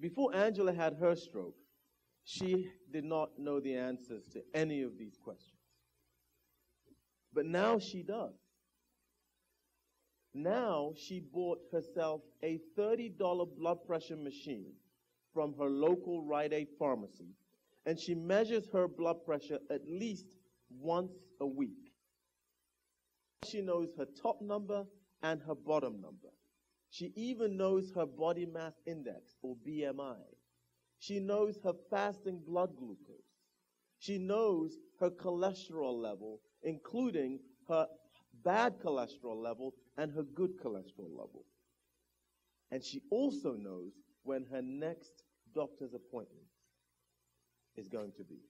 Before Angela had her stroke, she did not know the answers to any of these questions. But now she does. Now she bought herself a $30 blood pressure machine from her local Rite Aid pharmacy, and she measures her blood pressure at least once a week. She knows her top number and her bottom number. She even knows her body mass index or BMI. She knows her fasting blood glucose. She knows her cholesterol level, including her bad cholesterol level and her good cholesterol level. And she also knows when her next doctor's appointment is going to be.